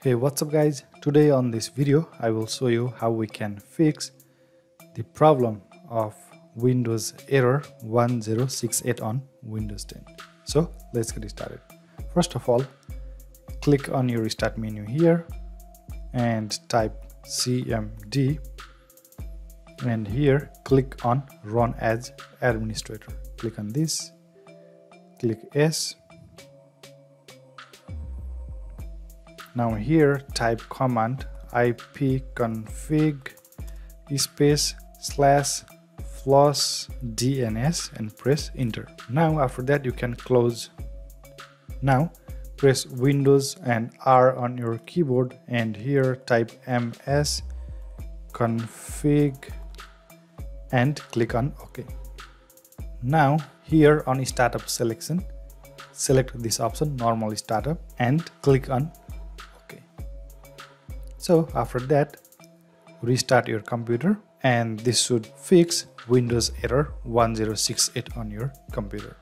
Hey what's up guys? Today on this video I will show you how we can fix the problem of Windows error 1068 on Windows 10 so let's get started. First of all click on your start menu here and type cmd and here click on run as administrator. Click on this. Click s now here type command ipconfig space slash flush dns and press enter. Now after that you can close. Now press windows and r on your keyboard and here type ms config and click on ok. Now here on startup selection select this option normal startup and click on so after that, restart your computer and this should fix Windows error 1068 on your computer.